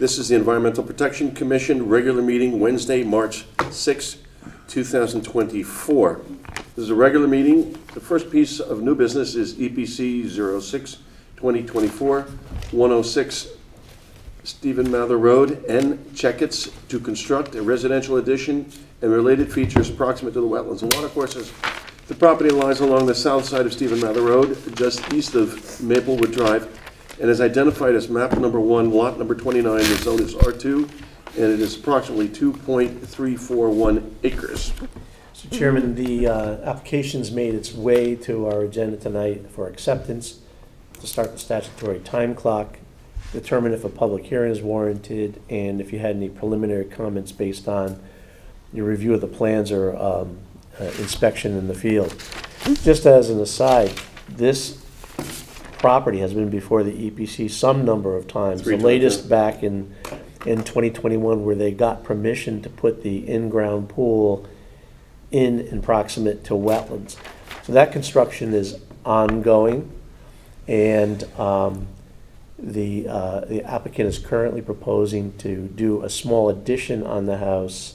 This is the Environmental Protection Commission, regular meeting Wednesday, March 6, 2024. This is a regular meeting. The first piece of new business is EPC 06-2024, 106 Stephen Mather Road, N. Checketts, to construct a residential addition and related features proximate to the wetlands and watercourses. The property lies along the south side of Stephen Mather Road, just east of Maplewood Drive, and is identified as map number one, lot number 29. The zone is R2, and it is approximately 2.341 acres. Mr. Chairman, the uh, application's made its way to our agenda tonight for acceptance, to start the statutory time clock, determine if a public hearing is warranted, and if you had any preliminary comments based on your review of the plans or um, uh, inspection in the field. Just as an aside, this property has been before the EPC some number of times. Three The times, latest back in, in 2021, where they got permission to put the in-ground pool in and proximate to wetlands. So that construction is ongoing, and um, the uh, the applicant is currently proposing to do a small addition on the house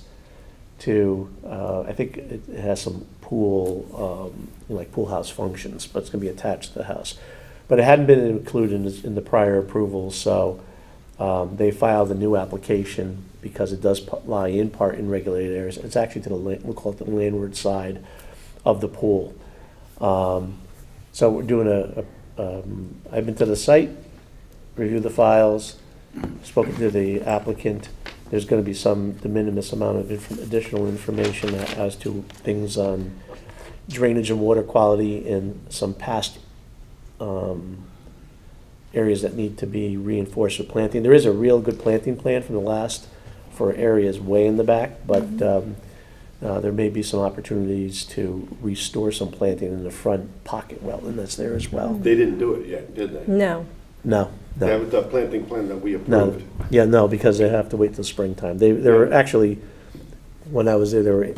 to, uh, I think it has some pool, um, like pool house functions, but it's going to be attached to the house. But it hadn't been included in the prior approval, so um, they filed a new application because it does lie in part in regulated areas. It's actually to the, we'll call it the landward side of the pool. Um, So we're doing a, a- um, I've been to the site, reviewed the files, spoken to the applicant. There's gonna be some de minimis amount of inf- additional information as to things on drainage and water quality and some past um, areas that need to be reinforced with planting. There is a real good planting plan from the last for areas way in the back, but um, uh, there may be some opportunities to restore some planting in the front pocket wetland that's there as well. They didn't do it yet, did they? No. No, They no, haven't done planting plan that we no. approved. Yeah, no, because they have to wait till springtime. They, they were actually, when I was there, they were,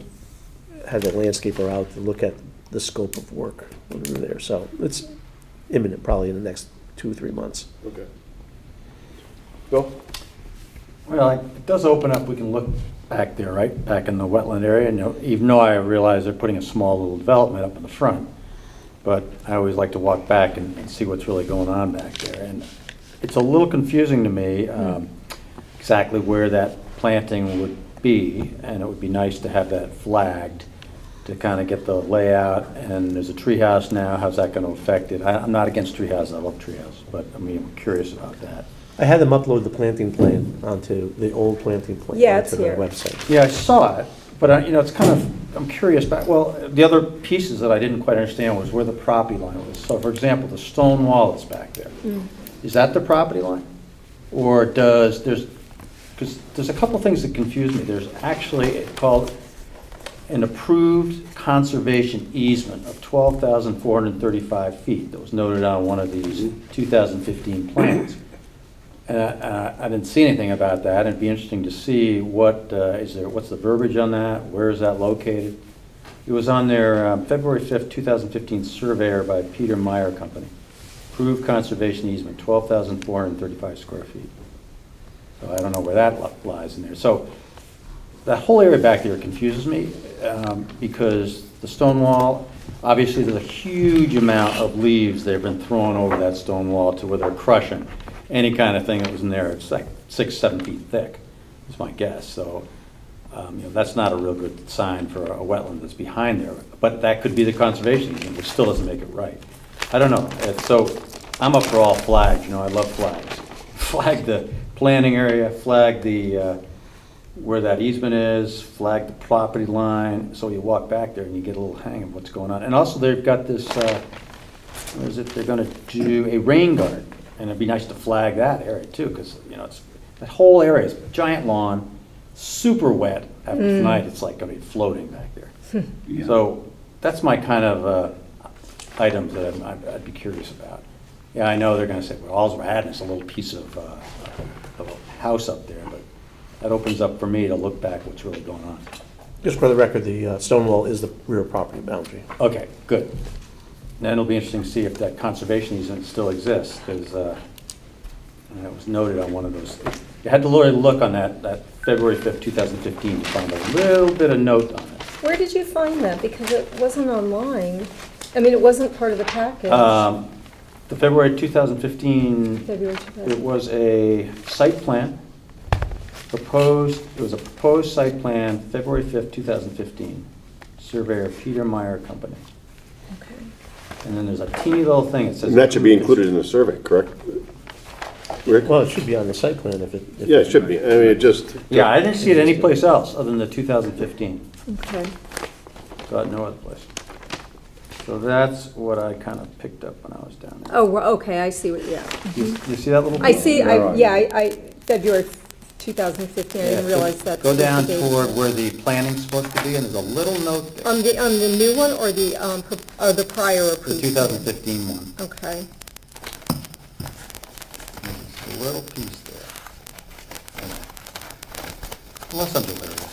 had the landscaper out to look at the scope of work when we were there. So it's imminent, probably in the next two, or three months. Okay. Bill? Well, it does open up, we can look back there, right, back in the wetland area, and you know, even though I realize they're putting a small little development up in the front, but I always like to walk back and and see what's really going on back there. And it's a little confusing to me um, exactly where that planting would be, and it would be nice to have that flagged to kind of get the layout, and there's a treehouse now, how's that going to affect it? I- I'm not against treehouses, I love treehouses, but I mean, I'm curious about that. I had them upload the planting plan onto, the old planting plan Yeah, it's onto their website. Yeah, I saw it, but, I- you know, it's kind of, I'm curious about, well, the other pieces that I didn't quite understand was where the property line was. So for example, the stone wall that's back there, mm. is that the property line? Or does, there's, because there's a couple things that confuse me. There's actually called an approved conservation easement of 12,435 feet that was noted on one of these 2015 plans. And uh, I didn't see anything about that. It'd be interesting to see what, uh, is there, what's the verbiage on that? Where is that located? It was on their um, February 5th, 2015 surveyor by Peter Meyer Company. Approved conservation easement, 12,435 square feet. So I don't know where that lies in there. So that whole area back there confuses me um, because the stone wall, obviously there's a huge amount of leaves that have been thrown over that stone wall to where they're crushing any kind of thing that was in there. It's like six, seven feet thick, is my guess. So, um, you know, that's not a real good sign for a wetland that's behind there. But that could be the conservation easement, which still doesn't make it right. I don't know. It's- So I'm up for all flags, you know, I love flags. Flag the planting area, flag the, uh, where that easement is, flag the property line, so you walk back there and you get a little hang of what's going on. And also, they've got this, uh, what is it, they're gonna do a rain garden, and it'd be nice to flag that area too, because, you know, it's, that whole area is a giant lawn, super wet. After tonight, it's like gonna be floating back there. So, that's my kind of, uh, items that I'm- I'd, I'd be curious about. Yeah, I know they're gonna say, well, all's we're adding is a little piece of, uh, of a house up there, but that opens up for me to look back what's really going on. Just for the record, the uh, stone wall is the rear property boundary. Okay, good. Then it'll be interesting to see if that conservation easement still exists, because that was noted on one of those. You had to really look on that, that February 5th, 2015 to find a little bit of note on it. Where did you find that? Because it wasn't online. I mean, it wasn't part of the package. Um, The February 2015, February it was a site plan, proposed, it was a proposed site plan, February 5th, 2015. Surveyor Peter Meyer Company. Okay. And then there's a teeny little thing, it says. And that should be included in the survey, correct? Rick? Well, it should be on the site plan if it. if- Yeah, it should be. I mean, it just. Yeah, I didn't see it anyplace else other than the 2015. Okay. God, no other place. So that's what I kind of picked up when I was down there. Oh, we're- okay, I see what, yeah. You you see that little? I see, I, yeah. I, I- February 2015, I Yeah, didn't so realize that. Go down toward where the planning's supposed to be, and there's a little note there, On the, on the new one or the, um, pro- or the prior the approved? 2015 one. Okay. There's a little piece there. Unless I'm delirious.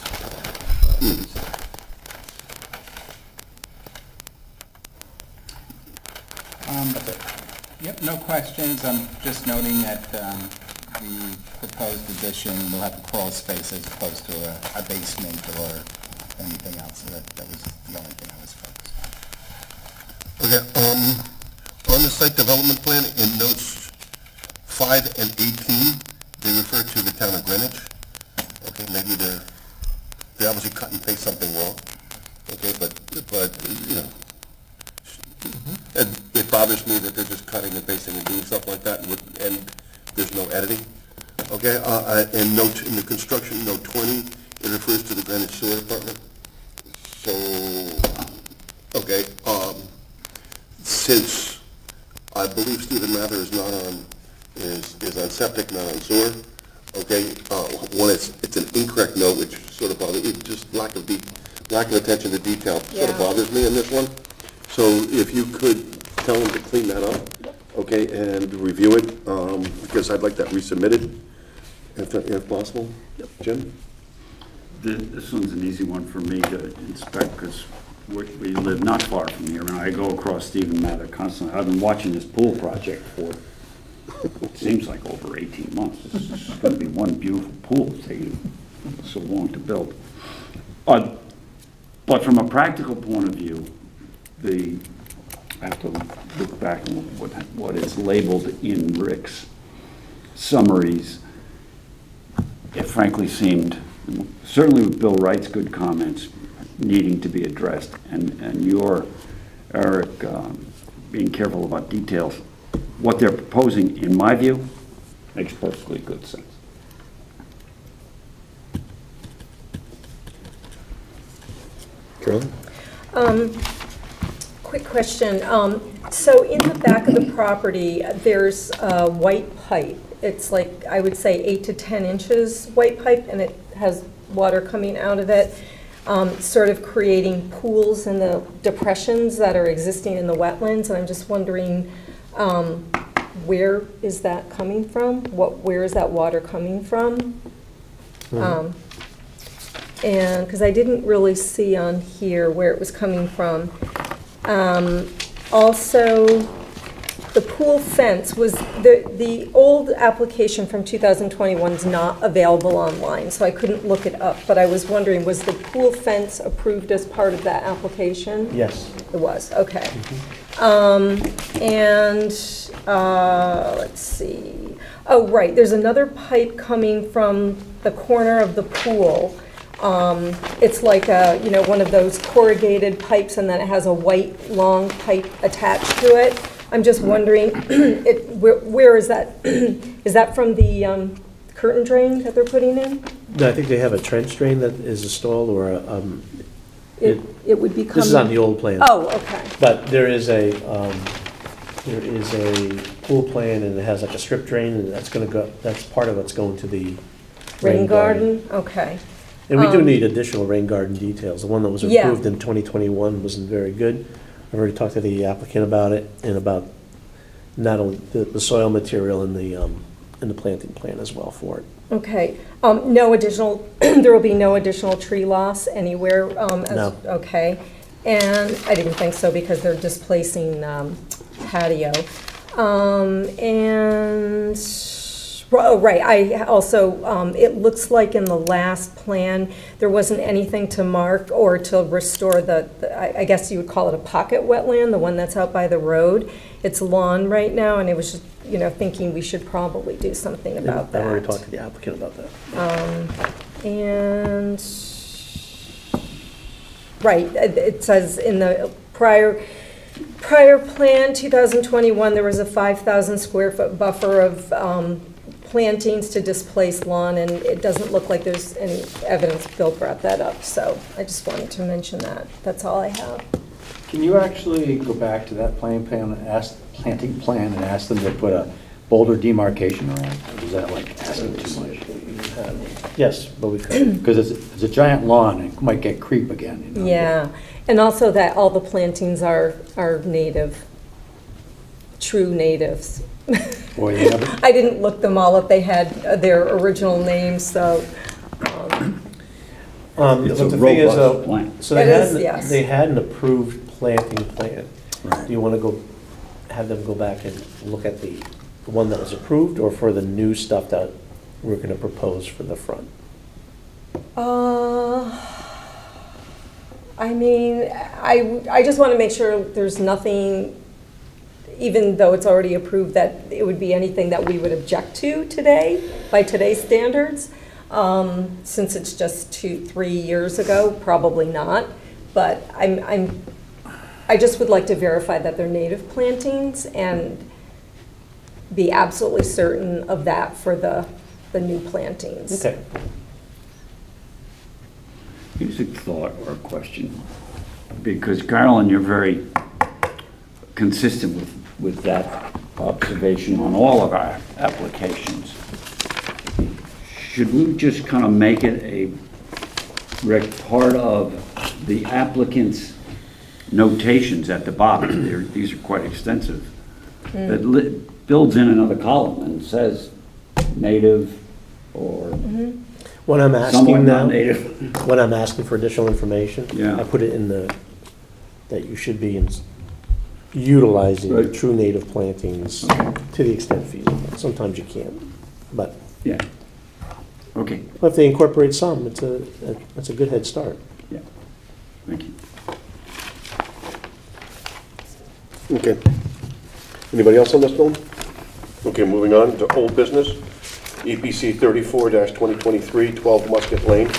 Um, Yep, no questions. I'm just noting that um, the proposed addition will have a crawl space as opposed to a a basement or anything else. So That that was the only thing I was focused on. Okay, um, on the site development plan, in notes five and eighteen, they refer to the town of Greenwich. Okay, maybe they're, they obviously cut and paste something wrong, okay, but, but, you know, and it bothers me that they're just cutting and pasting and doing stuff like that, and and there's no editing. Okay, uh, uh, and note, in the construction, note twenty, it refers to the Greenwich Sewer Department. So, okay, um, since I believe Stephen Mather is not on, is, is on septic, not on sewer, okay, uh, one, it's, it's an incorrect note, which sort of bothers, it just lack of de, lack of attention to detail sort of bothers me in this one. So if you could tell him to clean that up, okay, and review it, um, because I'd like that resubmitted, if, if possible. Jim? Th- This one's an easy one for me to inspect because we we live not far from here, and I go across Stephen Mather constantly. I've been watching this pool project for, it seems like over 18 months. This is going to be one beautiful pool, it's taking so long to build. Uh, But from a practical point of view, the, I have to look back at what, what is labeled in Rick's summaries it frankly seemed, certainly with Bill Wright's good comments, needing to be addressed, and, and your, Eric, um, being careful about details, what they're proposing, in my view, makes perfectly good sense. Carolyn? Um, Quick question. Um, So in the back of the property, there's a white pipe. It's like, I would say, eight to 10 inches white pipe, and it has water coming out of it, um, sort of creating pools in the depressions that are existing in the wetlands. And I'm just wondering, um, where is that coming from? What, where is that water coming from? Um, and, because I didn't really see on here where it was coming from. Um, Also, the pool fence was, the, the old application from 2021 is not available online, so I couldn't look it up, but I was wondering, was the pool fence approved as part of that application? Yes. It was, okay. Um, and, uh, let's see, oh, right, there's another pipe coming from the corner of the pool. Um, it's like a, you know, one of those corrugated pipes, and then it has a white, long pipe attached to it. I'm just wondering, it, where, where is that? Is that from the, um, curtain drain that they're putting in? No, I think they have a trench drain that is installed or, a, um, It, it would be coming. this is on the old plan. Oh, okay. But there is a, um, there is a pool plan and it has like a strip drain and that's gonna go, that's part of what's going to the Rain garden, okay. And we do Um, need additional rain garden details. The one that was Yeah. approved in 2021 wasn't very good. I've already talked to the applicant about it and about not only the, the soil material in the, um, in the planting plan as well for it. Okay, um, no additional, there will be no additional tree loss anywhere? um, as- No. Okay, and I didn't think so because they're displacing um, patio. Um, And Oh, right, I also, um, it looks like in the last plan, there wasn't anything to mark or to restore the, the- I I guess you would call it a pocket wetland, the one that's out by the road. It's lawn right now, and it was just, you know, thinking we should probably do something about that. already talked to the applicant about that. And, right, it it says in the prior, prior plan, 2021, there was a 5,000 square foot buffer of um, plantings to displace lawn, and it doesn't look like there's any evidence, Bill brought that up, so I just wanted to mention that. That's all I have. Can you actually go back to that plan, plan, and ask, planting plan, and ask them to put a boulder demarcation around? Or is that like asking too much? Yes, but we could. Because it's, it's a giant lawn, and it might get creep again, you know? Yeah, and also that all the plantings are, are native, true natives. Boy, they never, I didn't look them all up, they had uh, their original names, so, um, Um, It's but a the thing is, robust though, plan. so they It is, had, yes. they had an approved planting plan. Right. Do you want to go, have them go back and look at the, the one that was approved, or for the new stuff that we're going to propose for the front? uh, I mean, I, I just want to make sure there's nothing, even though it's already approved, that it would be anything that we would object to today, by today's standards. Um, Since it's just two, three years ago, probably not. But I'm, I'm, I just would like to verify that they're native plantings and be absolutely certain of that for the, the new plantings. Okay. Here's a thought or a question, because Carolyn, you're very consistent with, with that observation on all of our applications. Should we just kind of make it a rec, part of the applicant's notations at the bottom? They're- These are quite extensive. Hmm. That li- builds in another column and says native or mm-hmm. What I'm somewhat asking now, non-native. when I'm asking for additional information, Yeah. I put it in the, that you should be in- utilizing Right. true native plantings to the extent feasible. Sometimes you can't, but Yeah. Okay, if they incorporate some, it's a, it's a good head start. yeah. Thank you. Okay. Anybody else on this one? Okay, moving on to old business. E EPC 34-2023, 12 Musket Lane.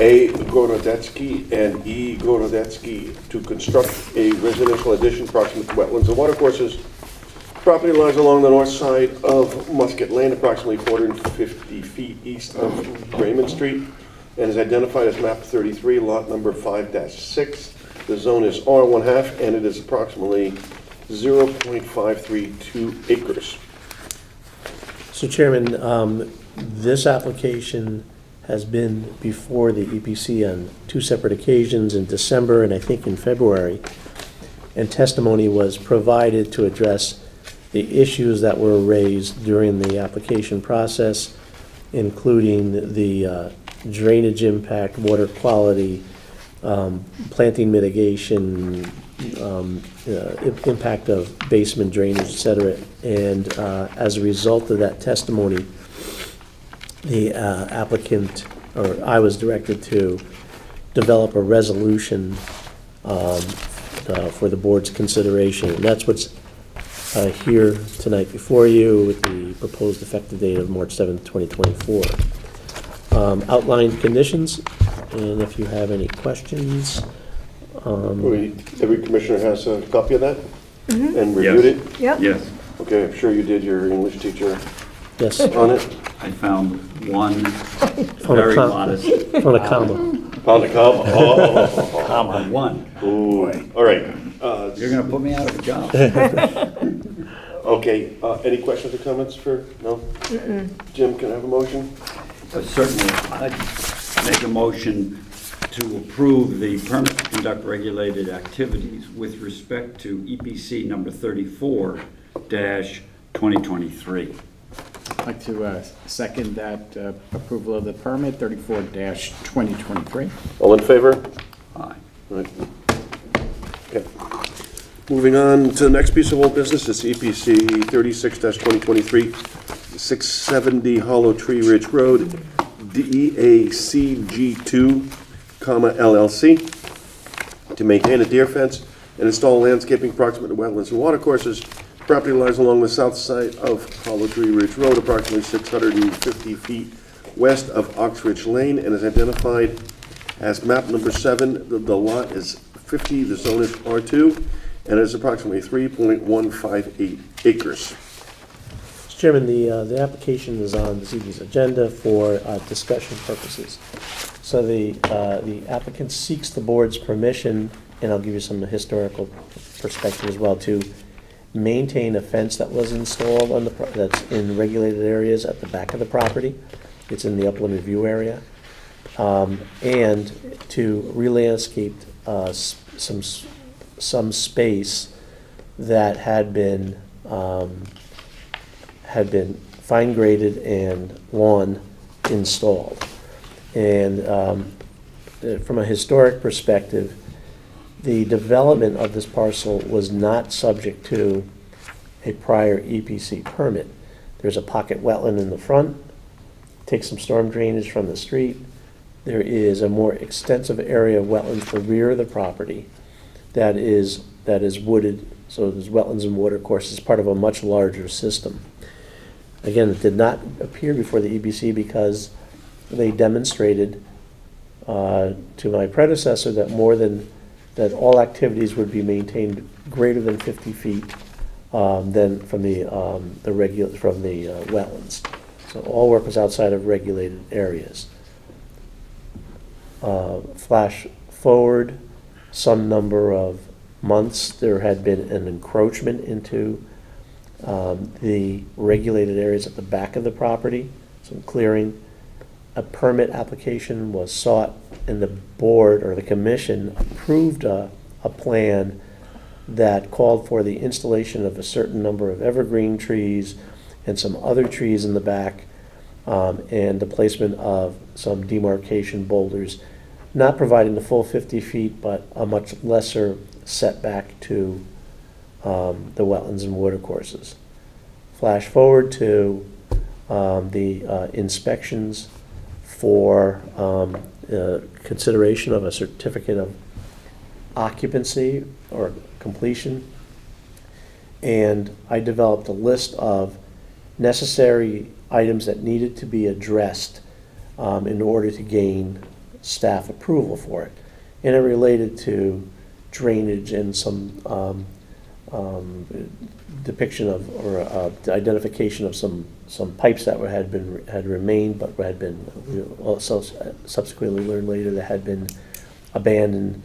A. Gorodetsky and E. Gorodetsky to construct a residential addition proximate to wetlands and watercourses. Property lies along the north side of Musket Lane, approximately 450 feet east of Raymond Street, and is identified as map 33, lot number 5-6. The zone is R1 half, and it is approximately 0.532 acres. So Chairman, um, this application has been before the EPC on two separate occasions in December and I think in February. And testimony was provided to address the issues that were raised during the application process, including the uh, drainage impact, water quality, um, planting mitigation, um, uh, impact of basement drainage, et cetera. And uh, as a result of that testimony, the uh, applicant, or I was directed to develop a resolution um, uh, for the board's consideration. And that's what's uh, here tonight before you with the proposed effective date of March 7th, 2024. Um, Outlined conditions, and if you have any questions, um, We- Every commissioner has a copy of that? And reviewed it? Yep. Yes, Okay, I'm sure you did your English teacher yes, on it. I found one Found a very com- modest, on a comma. Found a comma, oh. comma, one. Ooh, all right. Uh, You're gonna put me out of a job. Okay, uh, any questions or comments for, no? Jim, can I have a motion? Uh, Certainly, I'd make a motion to approve the permit to conduct regulated activities with respect to EPC number thirty-four dash twenty twenty-three. I'd like to uh, second that uh, approval of the permit, 34-2023. All in favor? Aye. Right. Okay. Moving on to the next piece of old business, it's EPC 36-2023, 670 Hollow Tree Ridge Road, DEACG2, comma, LLC, to maintain a deer fence and install landscaping proximate to wetlands and watercourses. Property lies along the south side of Hollow Tree Ridge Road, approximately 650 feet west of Oxridge Lane, and is identified as map number seven. The- The lot is 50, the zone is R2, and is approximately 3.158 acres. Mr. Chairman, the, uh, the application is on this evening's agenda for uh, discussion purposes. So the, uh, the applicant seeks the board's permission, and I'll give you some historical perspective as well, to maintain a fence that was installed on the, that's in regulated areas at the back of the property. It's in the upland review area. Um, And to re-landscape uh, some, some space that had been, um, had been fine graded and lawn installed. And um, from a historic perspective, the development of this parcel was not subject to a prior EPC permit. There's a pocket wetland in the front, take some storm drainage from the street. There is a more extensive area of wetlands the rear of the property that is, that is wooded, so there's wetlands and water courses, part of a much larger system. Again, it did not appear before the EPC because they demonstrated uh, to my predecessor that more than, that all activities would be maintained greater than 50 feet um, than from the, um, the regu, from the uh, wetlands. So all work was outside of regulated areas. Uh, Flash forward some number of months, there had been an encroachment into um, the regulated areas at the back of the property, some clearing. A permit application was sought, and the board or the commission approved a, a plan that called for the installation of a certain number of evergreen trees and some other trees in the back, um, and the placement of some demarcation boulders, not providing the full 50 feet, but a much lesser setback to um, the wetlands and watercourses. Flash forward to um, the uh, inspections for um, uh, consideration of a certificate of occupancy or completion. And I developed a list of necessary items that needed to be addressed um, in order to gain staff approval for it. And it related to drainage and some um, um, depiction of, or uh, identification of some, some pipes that were, had been, had remained, but had been, also subsequently learned later that had been abandoned.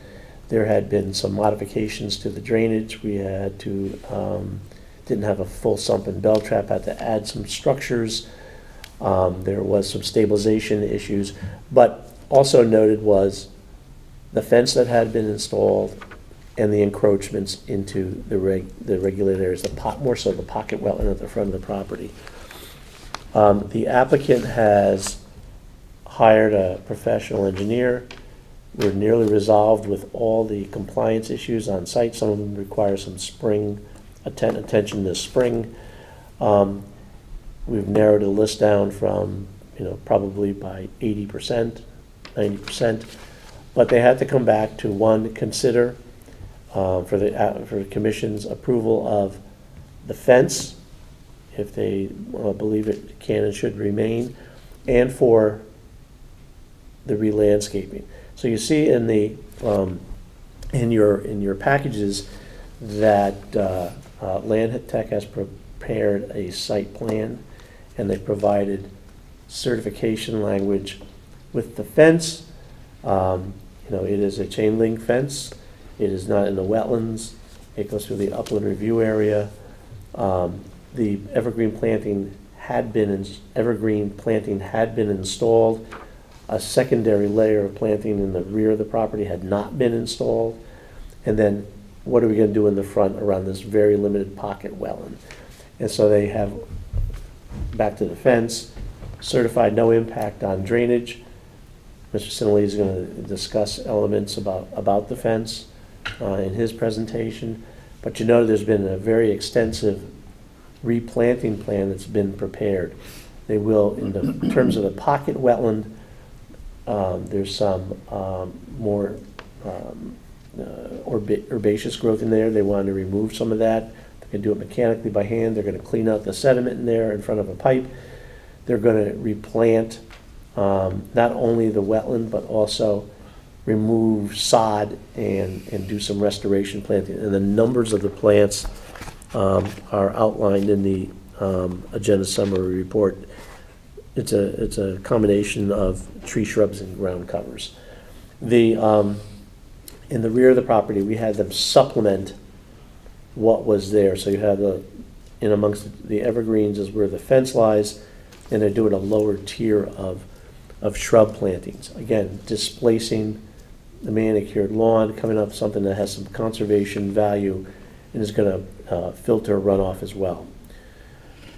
There had been some modifications to the drainage. We had to, um, didn't have a full sump and bell trap, had to add some structures. Um, There was some stabilization issues, but also noted was the fence that had been installed and the encroachments into the reg, the regulated areas, the pot, more so the pocket wetland at the front of the property. Um, the applicant has hired a professional engineer. We're nearly resolved with all the compliance issues on site. Some of them require some spring, atten- attention this spring. Um, we've narrowed the list down from, you know, probably by eighty percent, ninety percent. But they had to come back to, one, consider uh, for the, uh, for the commission's approval of the fence, if they uh, believe it can and should remain, and for the re-landscaping. So you see in the, um, in your, in your packages that uh, uh, Land Tech has prepared a site plan, and they provided certification language with the fence. Um, You know, it is a chain link fence. It is not in the wetlands. It goes through the upland review area. Um, The evergreen planting had been, ins- evergreen planting had been installed. A secondary layer of planting in the rear of the property had not been installed. And then what are we gonna do in the front around this very limited pocket wetland? And so they have, back to the fence, certified no impact on drainage. Mr. Sinelli is going to discuss elements about, about the fence uh, in his presentation. But you know, there's been a very extensive replanting plan that's been prepared. They will, in the terms of the pocket wetland, um, there's some um, more um, uh, herba- herbaceous growth in there. They wanted to remove some of that. They can do it mechanically by hand. They're gonna clean out the sediment in there in front of a pipe. They're gonna replant um, not only the wetland, but also remove sod and, and do some restoration planting. And the numbers of the plants um, are outlined in the um, agenda summary report. It's a, it's a combination of tree shrubs and ground covers. The, um, in the rear of the property, we had them supplement what was there. So you have the, in amongst the evergreens is where the fence lies, and they're doing a lower tier of, of shrub plantings. Again, displacing the manicured lawn, coming up something that has some conservation value and is gonna uh, filter runoff as well.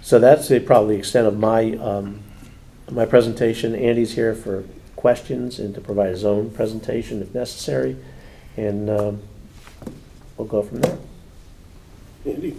So that's the, probably the extent of my, um, my presentation. Andy's here for questions and to provide his own presentation if necessary, and um, we'll go from there. Andy?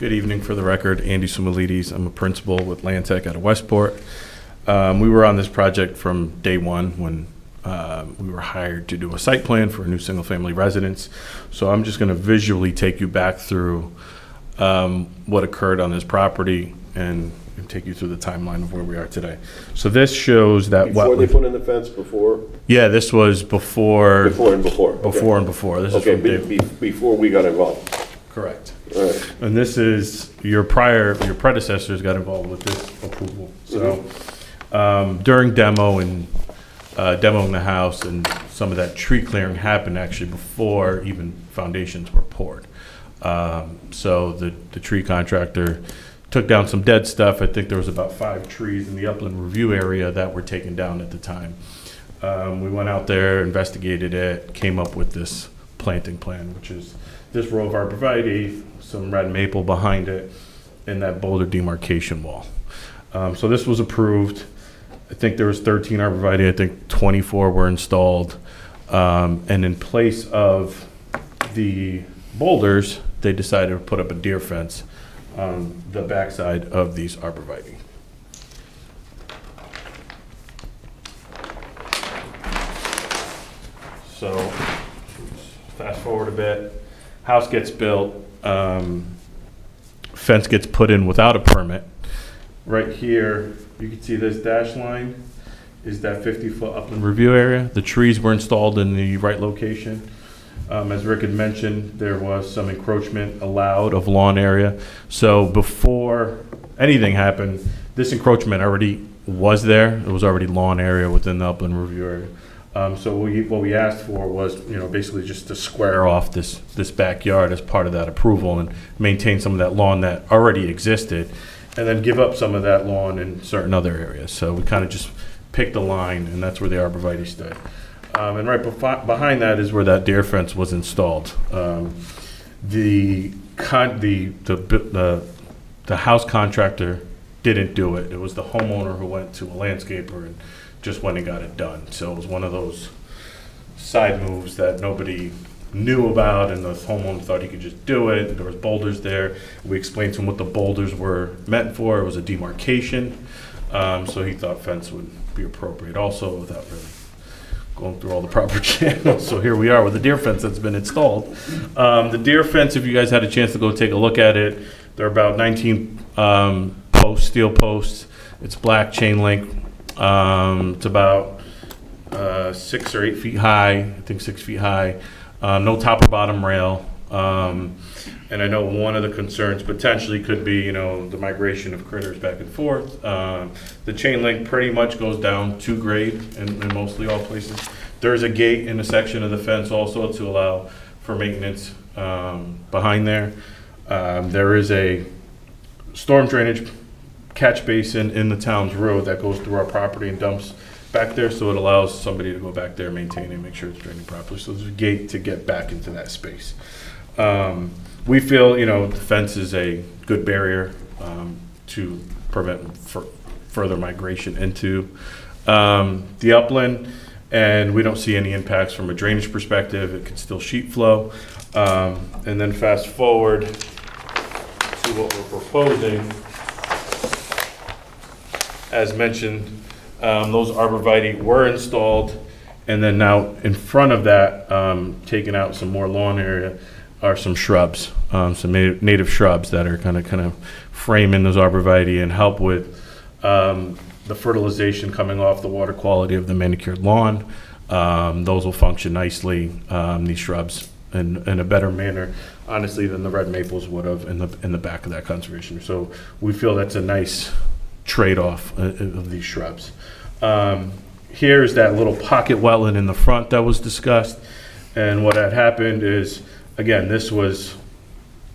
Good evening, for the record, Andy Soumelidis. I'm a principal with Land Tech out of Westport. Um, We were on this project from day one when uh, we were hired to do a site plan for a new single-family residence. So I'm just going to visually take you back through um, what occurred on this property and and take you through the timeline of where we are today. So this shows that Before they wetland. put in the fence, before, Yeah, this was before, before and before? okay. before and before. This is Okay, from be- day. be- before we got involved. Correct. Right. And this is, your prior, your predecessors got involved with this approval. So um, during demo and uh, demoing the house and some of that tree clearing happened actually before even foundations were poured. Um, So the, the tree contractor took down some dead stuff. I think there was about five trees in the upland review area that were taken down at the time. Um, We went out there, investigated it, came up with this planting plan, which is this row of arborvitae, some red maple behind it, and that boulder demarcation wall. Um, so this was approved. I think there was 13 arborvitae. I think 24 were installed. Um, and in place of the boulders, they decided to put up a deer fence on the backside of these arborvitae. So, fast forward a bit, house gets built, um, fence gets put in without a permit. Right here, you can see this dash line is that 50-foot upland review area. The trees were installed in the right location. Um, As Rick had mentioned, there was some encroachment allowed of lawn area. So before anything happened, this encroachment already was there. It was already lawn area within the upland review area. Um, So we, what we asked for was, you know, basically just to square off this, this backyard as part of that approval and maintain some of that lawn that already existed, and then give up some of that lawn in certain other areas. So we kind of just picked a line, and that's where the arborvitae stood. Um, and right behind that is where that deer fence was installed. Um, the the, the, the, the house contractor didn't do it. It was the homeowner who went to a landscaper and just went and got it done. So it was one of those side moves that nobody knew about and the homeowner thought he could just do it. There was boulders there. We explained to him what the boulders were meant for. It was a demarcation. Um, so he thought fence would be appropriate also without really going through all the proper channels. So here we are with the deer fence that's been installed. Um, the deer fence, if you guys had a chance to go take a look at it, they're about 19 um, posts, steel posts. It's black chain link. Um, it's about uh, six or eight feet high, I think six feet high. Uh, no top or bottom rail. Um, and I know one of the concerns potentially could be, you know, the migration of critters back and forth. Um, the chain link pretty much goes down to grade in, in mostly all places. There's a gate in a section of the fence also to allow for maintenance um, behind there. Um, there is a storm drainage catch basin in the town's road that goes through our property and dumps back there, so it allows somebody to go back there, maintain it, make sure it's draining properly. So there's a gate to get back into that space. Um, we feel, you know, the fence is a good barrier um, to prevent fur- further migration into um, the upland, and we don't see any impacts from a drainage perspective. It could still sheet flow. Um, And then fast forward to what we're proposing. As mentioned, um, those arborvitae were installed, and then now in front of that, um, taking out some more lawn area are some shrubs, um, some na- native shrubs that are kind of, kind of frame in those arborvitae and help with um, the fertilization coming off the water quality of the manicured lawn. Um, Those will function nicely, um, these shrubs, in, in a better manner, honestly, than the red maples would have in the, in the back of that conservation. So we feel that's a nice trade-off uh, of these shrubs. Um, Here's that little pocket wetland in the front that was discussed. And what had happened is, again, this was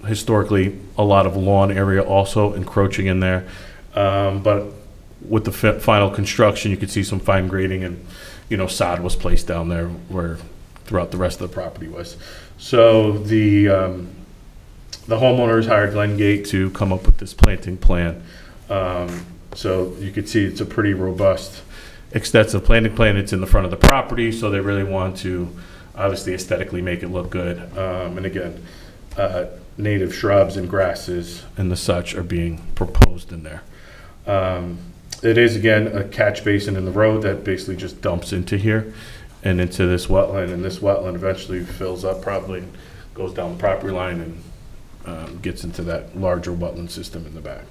historically a lot of lawn area also encroaching in there. Um, But with the fi- final construction, you could see some fine grading and, you know, sod was placed down there where throughout the rest of the property was. So the, um, the homeowners hired Glen Gate to come up with this planting plan. Um, So you could see it's a pretty robust, extensive planting plan. It's in the front of the property, so they really want to obviously aesthetically make it look good. Um, And again, uh, native shrubs and grasses and the such are being proposed in there. Um, It is, again, a catch basin in the road that basically just dumps into here and into this wetland, and this wetland eventually fills up probably, goes down the property line and um, gets into that larger wetland system in the back.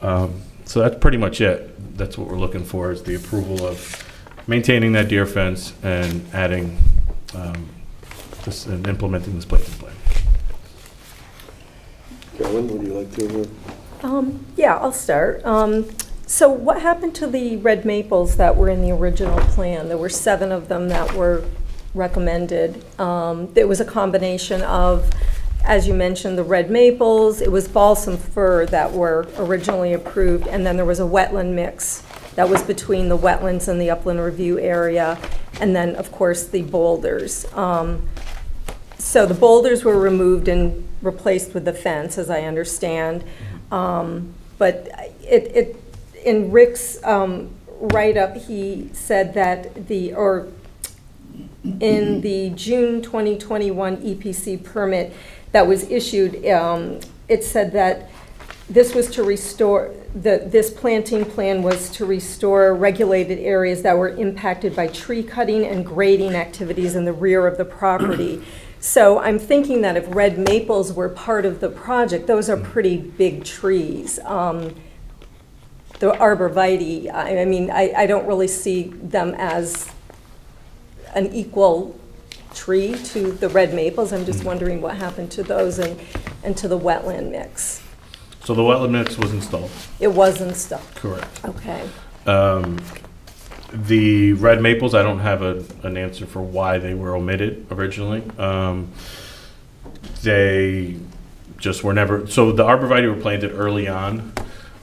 Um, So that's pretty much it. That's what we're looking for, is the approval of maintaining that deer fence and adding, um, this, and implementing this planting plan. Carolyn, would you like to? Um, Yeah, I'll start. Um, So what happened to the red maples that were in the original plan? There were seven of them that were recommended. Um, It was a combination of, as you mentioned, the red maples, it was balsam fir that were originally approved, and then there was a wetland mix that was between the wetlands and the upland review area, and then, of course, the boulders. Um, so the boulders were removed and replaced with the fence, as I understand. Um, But it, it, in Rick's um, write-up, he said that the, or in the June 2021 EPC permit that was issued, um, it said that this was to restore, that this planting plan was to restore regulated areas that were impacted by tree cutting and grading activities in the rear of the property. So I'm thinking that if red maples were part of the project, those are pretty big trees. Um, The arborvitae, I, I mean, I, I don't really see them as an equal tree to the red maples. I'm just wondering what happened to those and, and to the wetland mix. So the wetland mix was installed, It wasn't stuff, correct. okay. Um, The red maples, I don't have a, an answer for why they were omitted originally. Um, They just were never, so the arborvitae were planted early on.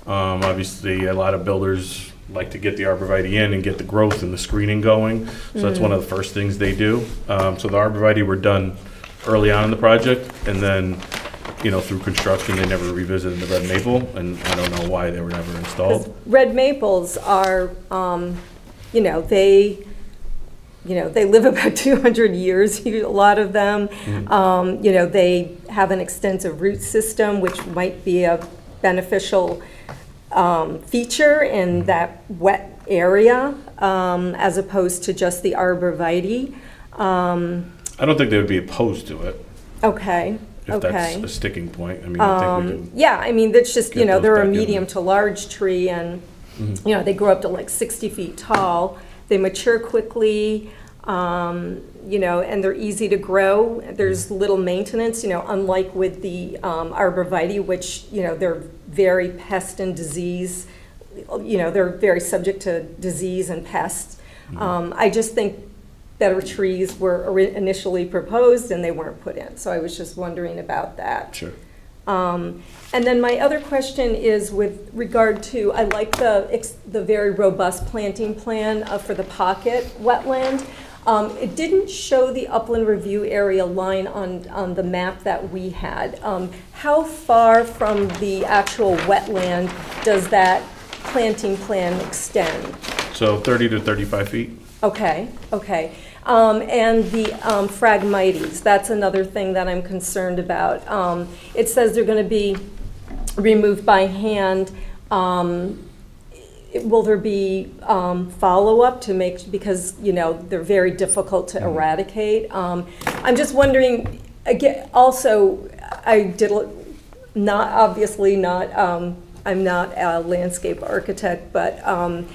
Um, Obviously, a lot of builders like to get the arborvitae in and get the growth and the screening going. So that's one of the first things they do. Um, So the arborvitae were done early on in the project, and then, you know, through construction, they never revisited the red maple, and I don't know why they were never installed. Red maples are, um, you know, they, you know, they live about 200 years, a lot of them. Um, You know, they have an extensive root system, which might be a beneficial um, feature in that wet area, um, as opposed to just the arborvitae. Um, I don't think they would be opposed to it, Okay, if that's okay. a sticking point. I mean, I think we Um, Yeah, I mean, that's just, you get know, those they're back a in. medium to large tree and, Mhm. you know, they grow up to like 60 feet tall. They mature quickly, um, you know, and they're easy to grow. There's Mm-hmm. little maintenance, you know, unlike with the um, arborvitae, which, you know, they're very pest and disease, you know, they're very subject to disease and pests. Mm-hmm. Um, I just think better trees were initially proposed and they weren't put in. So I was just wondering about that. sure. Um, And then my other question is with regard to, I like the, the very robust planting plan uh, for the pocket wetland. Um, It didn't show the upland review area line on, on the map that we had. Um, How far from the actual wetland does that planting plan extend? So 30 to 35 feet? Okay, okay. Um, and the, um, Phragmites, that's another thing that I'm concerned about. Um, it says they're gonna be removed by hand. Um, will there be, um, follow-up to make, because, you know, they're very difficult to eradicate? Um, I'm just wondering, again, also, I did, not, obviously not, um, I'm not a landscape architect, but, um,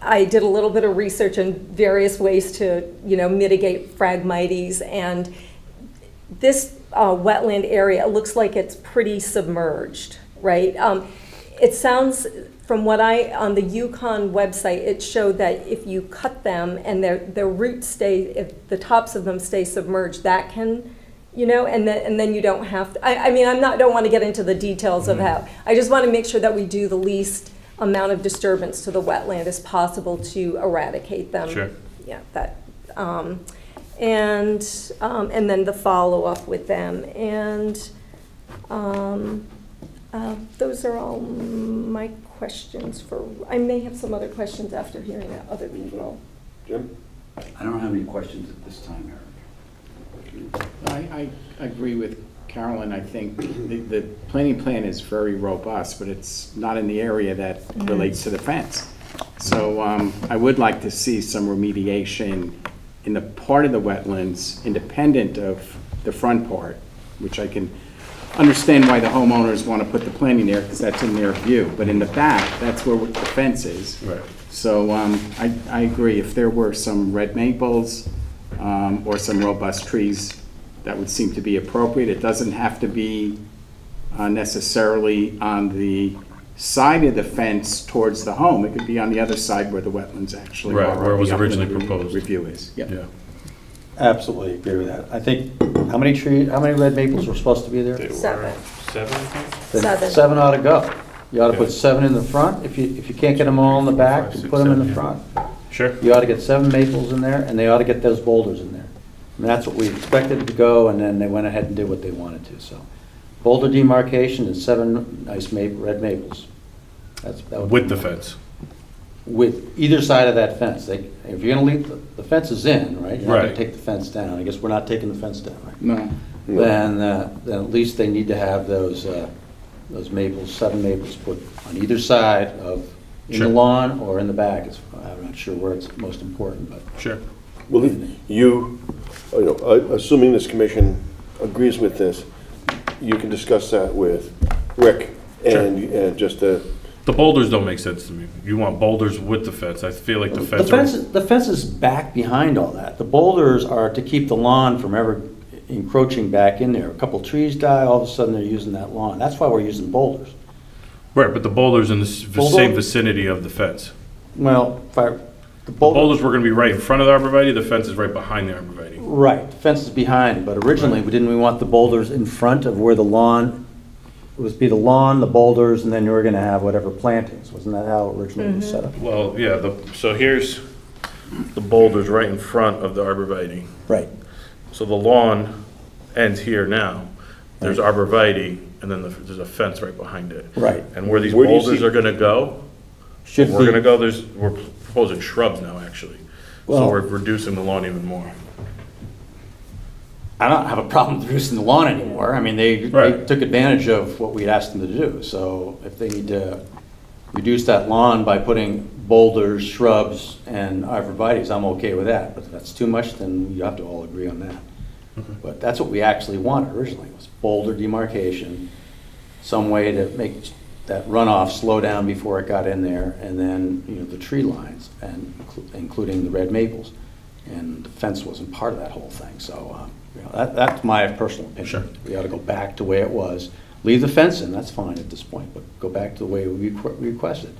I did a little bit of research on various ways to, you know, mitigate Phragmites, and this uh, wetland area, looks like it's pretty submerged, right? Um, It sounds, from what I, on the UConn website, it showed that if you cut them and their, their roots stay, if the tops of them stay submerged, that can, you know, and then, and then you don't have, to I, I mean, I'm not, don't want to get into the details of how, I just want to make sure that we do the least amount of disturbance to the wetland as possible to eradicate them. Sure. Yeah, that, um, and, um, and then the follow-up with them, and, um, uh, those are all my questions for, I may have some other questions after hearing other people. Jim? I don't have any questions at this time, Eric. I, I agree with Carolyn. I think the, the planning plan is very robust, but it's not in the area that relates to the fence. So um, I would like to see some remediation in the part of the wetlands independent of the front part, which I can understand why the homeowners want to put the planting there, because that's in their view. But in the back, that's where the fence is. Right. So um, I, I agree, if there were some red maples um, or some robust trees, that would seem to be appropriate. It doesn't have to be uh, necessarily on the side of the fence towards the home. It could be on the other side where the wetlands actually are. Right, where it was the originally proposed. Review is, yeah. Yeah. Absolutely agree with that. I think, how many trees, how many red maples were supposed to be there? Seven. Seven, I think? Then Seven. Seven ought to go. You ought to put seven in the front. If you, if you can't get them all in the back, Five, six, put them in seven, the yeah. front. Sure. You ought to get seven maples in there, and they ought to get those boulders in there. And that's what we expected to go, and then they went ahead and did what they wanted to, so. Boulder demarcation and seven nice ma, red maples. That's, that would. With the fence. With either side of that fence. They, if you're gonna leave, the- the fence is in, right? You're not gonna Right. take the fence down. I guess we're not taking the fence down, right? No, then, uh, then at least they need to have those, uh, those maples, seven maples put on either side of, in the Sure. lawn or in the back. It's- I'm not sure where it's most important, but. Sure. Well, if you, you know, uh, assuming this commission agrees with this, you can discuss that with Rick and, and just, uh, The boulders don't make sense to me. You want boulders with the fence. I feel like the The fence. fence, is- the fence is back behind all that. The boulders are to keep the lawn from ever encroaching back in there. A couple trees die, all of a sudden they're using that lawn. That's why we're using boulders. Right, but the boulders in the s- Boulder- same vicinity of the fence. Well, fire, the The boulders. boulders were gonna be right in front of the arborvitae, the fence is right behind the arborvitae. Right, the fence is behind, but originally, we didn't we want the boulders in front of where the lawn, it was be the lawn, the boulders, and then you were gonna have whatever plantings, wasn't that how it originally it was set up? Mm-hmm. Well, yeah, the, so here's the boulders right in front of the arborvitae. Right, So the lawn ends here now. There's arborvitae, and then the- there's a fence right behind it. right. And where these Where do you boulders see- are gonna go, Should we're gonna be, go, there's, we're proposing shrubs now, actually. So Well- we're reducing the lawn even more. I don't have a problem with reducing the lawn anymore. I mean, they, they took advantage of what we'd asked them to do. So if they need to reduce that lawn by putting boulders, shrubs, and arborvitae's, I'm okay with that. But if that's too much, then you have to all agree on that. But that's what we actually wanted originally, was boulder demarcation, some way to make that runoff slow down before it got in there, and then, you know, the tree lines, and including the red maples. And the fence wasn't part of that whole thing, so, uh, you know, that, that's my personal opinion. Sure. We ought to go back to the way it was. Leave the fence in, that's fine at this point, but go back to the way we requ- requested.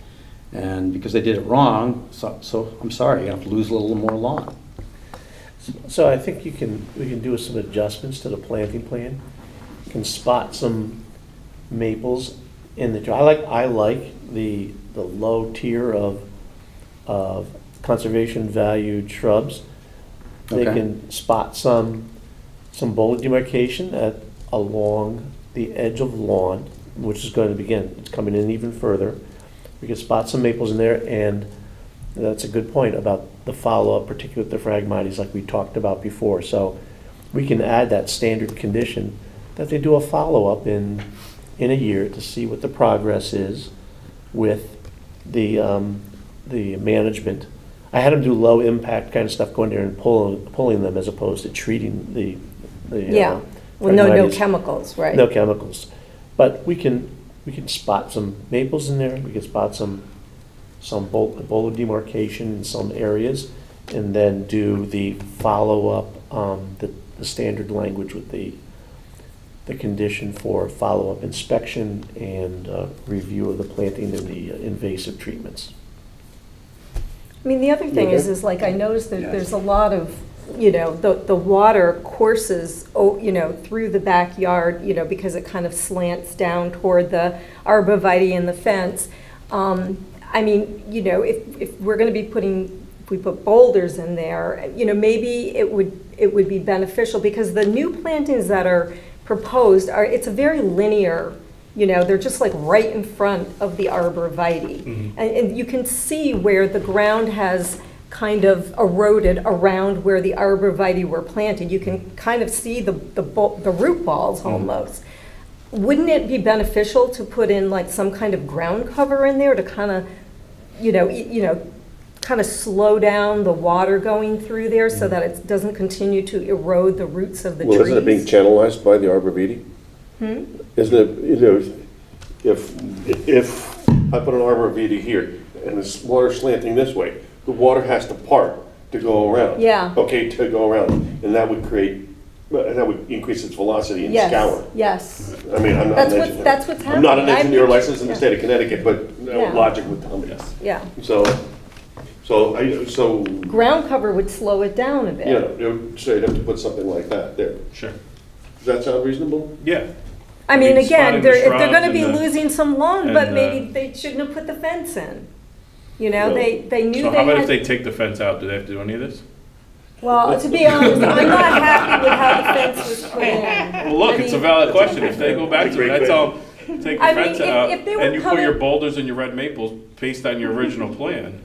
And because they did it wrong, so, so I'm sorry, you have to lose a little more lawn. So I think you can, we can do some adjustments to the planting plan. Can spot some maples in the, I like, I like the, the low tier of, of conservation valued shrubs. They Okay. can spot some, some bold demarcation at, along the edge of lawn, which is going to begin, it's coming in even further. We can spot some maples in there, and that's a good point about the follow-up, particularly with the Phragmites, like we talked about before. So we can add that standard condition that they do a follow-up in, in a year to see what the progress is with the, um, the management. I had them do low-impact kind of stuff, going there and pulling, pulling them as opposed to treating the, the. uh, Yeah, well, no, no chemicals, right? No chemicals. But we can, we can spot some maples in there, we can spot some, some bol- boulder demarcation in some areas, and then do the follow-up, um, the, the standard language with the, the condition for follow-up inspection and, uh, review of the planting and the invasive treatments. I mean, the other thing is, is like, I noticed that there's a lot of, you know, the, the water courses, oh, you know, through the backyard, you know, because it kind of slants down toward the arborvitae and the fence. Um, I mean, you know, if, if we're gonna be putting, if we put boulders in there, you know, maybe it would, it would be beneficial, because the new plantings that are proposed are, it's a very linear, you know, they're just like right in front of the arborvitae. And, and you can see where the ground has kind of eroded around where the arborvitae were planted. You can kind of see the, the, the root balls almost. Wouldn't it be beneficial to put in like some kind of ground cover in there to kind of, you know, you know, kind of slow down the water going through there so that it doesn't continue to erode the roots of the trees? Well, isn't it being channelized by the arborvitae? Hmm? Isn't it, you know, if, if I put an arborvitae here and it's water slanting this way, the water has to part to go around. Yeah. Okay, to go around, and that would create, uh, that would increase its velocity and scour. Yes, yes. I mean, I'm not That's an what- engineer. that's what's I'm not an happening. I engineer think- licensed in the yeah. state of Connecticut, but uh, Yeah. logic would tell me. Yeah. So, so I, so, you Ground cover would slow it down a bit. know, you would say you'd have to put something like that there. Sure. Does that sound reasonable? Yeah. I mean, mean, again, spotting they're, the if they're shrubs gonna and be the- losing some lawn, but and, maybe they shouldn't have put the fence in. You know, Well- they, they knew So they how about if they take the fence out? Do they have to do any of this? well, to be honest, I'm not happy with how the fence was put in. Well, look, I it's a valid question. If they go back to it, I tell them, take the I mean, fence if- out, if they were and you put your boulders and your red maples based on your original plan.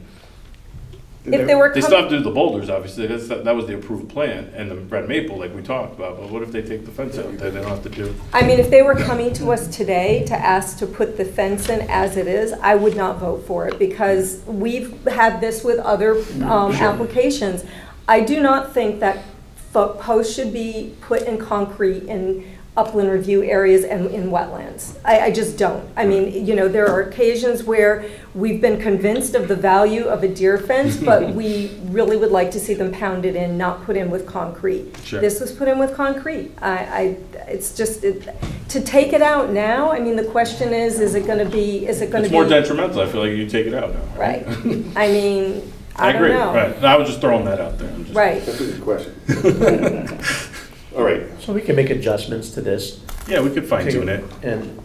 If they were They still have coming, to do the boulders, obviously, that's, that was the approved plan, and the red maple, like we talked about, but what if they take the fence out, then they don't have to do? I mean, if they were coming to us today to ask to put the fence in as it is, I would not vote for it because we've had this with other um, applications. I do not think that fo- posts should be put in concrete in upland review areas and in wetlands. I, I just don't. I mean, you know, there are occasions where we've been convinced of the value of a deer fence, but we really would like to see them pounded in, not put in with concrete. Sure. This was put in with concrete. I, I, it's just, it- to take it out now, I mean, the question is, is it gonna be, is it gonna be? More detrimental, I feel like you take it out now. Right. I mean, I don't agree, know. right. I was just throwing that out there. I'm just- Right. That's a good question. All right, So we can make adjustments to this. Yeah, we could fine tune it. And,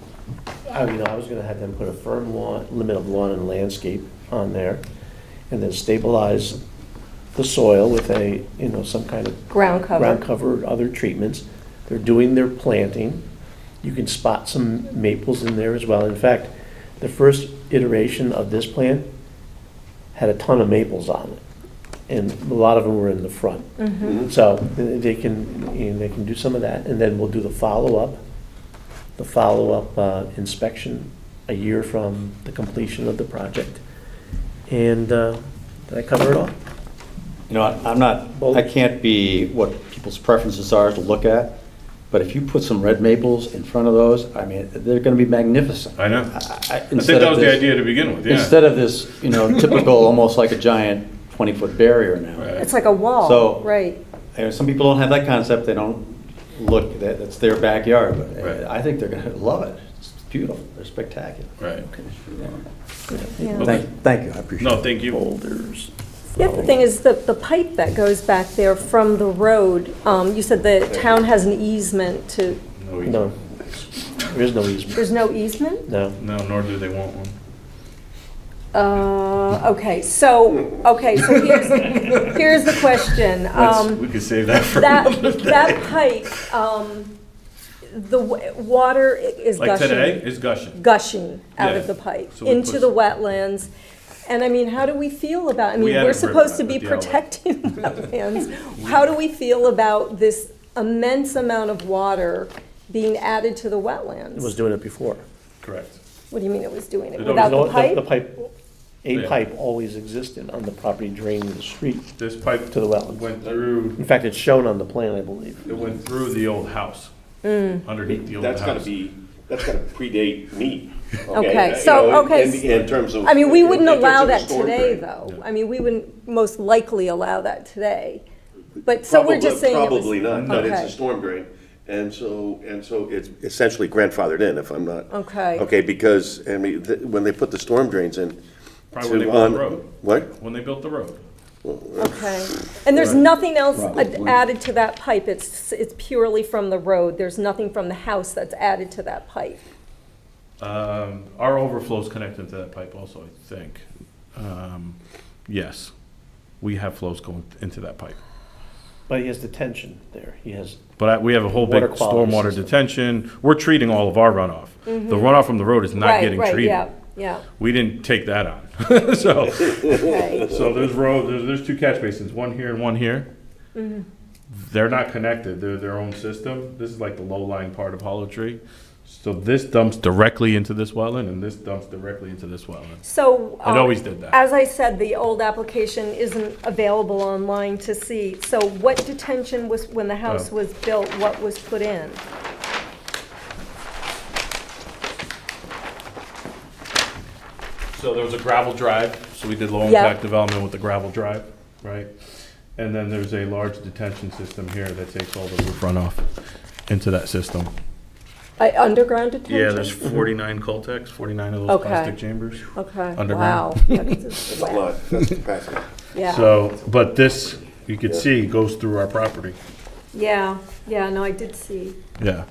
I, you know, I was gonna have them put a firm lawn, limit of lawn and landscape on there, and then stabilize the soil with a, you know, some kind of Ground cover. ground cover or other treatments. They're doing their planting. You can spot some maples in there as well. In fact, the first iteration of this plan had a ton of maples on it, and a lot of them were in the front. Mhm. So they can, you know, they can do some of that, and then we'll do the follow-up, the follow-up uh, inspection a year from the completion of the project. And uh, did I cover it all? You know, I- I'm not, I can't be what people's preferences are to look at, but if you put some red maples in front of those, I mean, they're gonna be magnificent. I know. I- I- I think instead that of was the this- idea to begin with, yeah. Instead of this, you know, typical, almost like a giant 20-foot barrier now. Right. It's like a wall, So- right. You know, Some people don't have that concept, they don't look, that, that's their backyard, but Right. uh, I think they're gonna love it. It's beautiful, they're spectacular. Right. Yeah. Thank, thank you, I appreciate it. No, thank you. Boulders. The other thing is the, the pipe that goes back there from the road, um, you said the town has an easement to, No, we- No, there is no easement, there's no easement? no. No, nor do they want one. Uh, okay, so, okay, so here's, here's the question. Let's- Um, We could save that for That, another day. that pipe, um, the wa- water i- is Like today, gushing, it's gushing. gushing out of Yeah. the pipe So we into put- the wetlands. And I mean, how do we feel about, I We mean, had we're supposed to at be the outlet. protecting wetlands. How do we feel about this immense amount of water being added to the wetlands? It was wetlands? doing it before. Correct. What do you mean it was doing it It without No, the pipe? The pipe, a Yeah. pipe always existed on the property draining the street. This pipe To the wetlands. went through, In fact, it's shown on the plan, I believe. it went through the old house. Mm. Underneath the old house. That's gotta be, that's gotta predate me. Okay, so, know, okay, In, in terms of. I mean, we in- wouldn't in terms allow of the that storm today, drain. though. I mean, we wouldn't most likely allow that today. But, so we're Probably- just saying it was. Probably not, but it's Okay. a storm drain, and so, and so it's essentially grandfathered in, if I'm not. Okay. Okay, because, I mean, th- when they put the storm drains in. Probably when to- they built on- the road. What? When they built the road. Okay. And there's nothing else ad- added to that pipe? It's, it's purely from the road? There's nothing from the house that's added to that pipe? Um, our overflow's connected to that pipe also, I think. Um, yes, we have flows going into that pipe. But he has detention there. He has, But I- we have a whole big Water quality stormwater system. detention. We're treating all of our runoff. The runoff from the road is not Right, getting right, treated. Yeah, yeah, We didn't take that on. So, so there's road, there's, there's two catch basins, one here and one here. Mm-hmm. They're not connected, they're their own system. This is like the low lying part of Hollow Tree. So this dumps directly into this wetland and this dumps directly into this wetland. So. It um, always did that. As I said, the old application isn't available online to see. So what detention was, when the house Oh. was built, what was put in? So there was a gravel drive, so we did low Yeah. impact development with the gravel drive, right? And then there's a large detention system here that takes all the roof runoff into that system. Uh, Underground detention? Yeah, there's forty-nine Cultecs, forty-nine of those Okay. plastic chambers. Okay, underground. wow. Yeah, 'cause it's That's a lot, that's capacity. Yeah, So, but this, you could see, goes through our property. yeah, yeah, no, I did see. Yeah.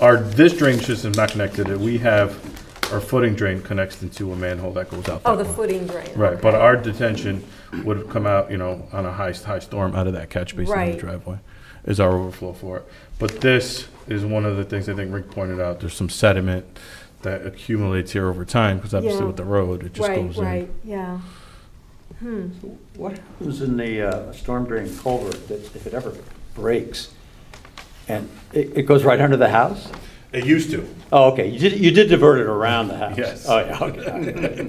Our, this drain system's not connected, we have, our footing drain connects into a manhole that goes out Oh, that the way. footing drain. Right, but our detention would come out, you know, on a high, high storm out of that catch basin in the Right. driveway, is our overflow for it. But this is one of the things I think Rick pointed out, there's some sediment that accumulates here over time, because obviously Yeah. with the road, it just Right, goes in. right, yeah. What happens in the uh, storm drain culvert that if it ever breaks and it, it goes right under the house? It used to. Oh, okay, you did, you did divert it around the house? Yes. Oh, yeah, okay.